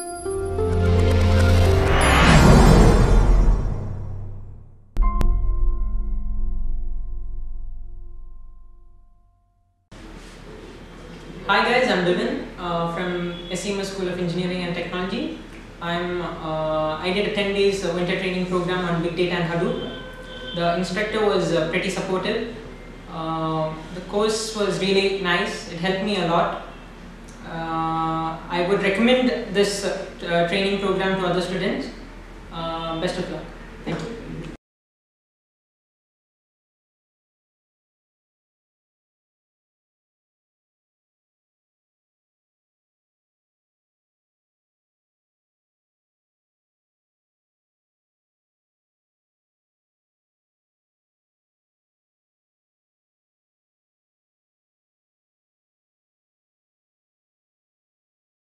Hi guys, I'm Bivin uh, from SEMA School of Engineering and Technology. I'm uh, I did a 10 days winter training program on Big Data and Hadoop. The instructor was uh, pretty supportive. Uh, the course was really nice. It helped me a lot. I would recommend this uh, training program to other students. Uh, best of luck. Thank you.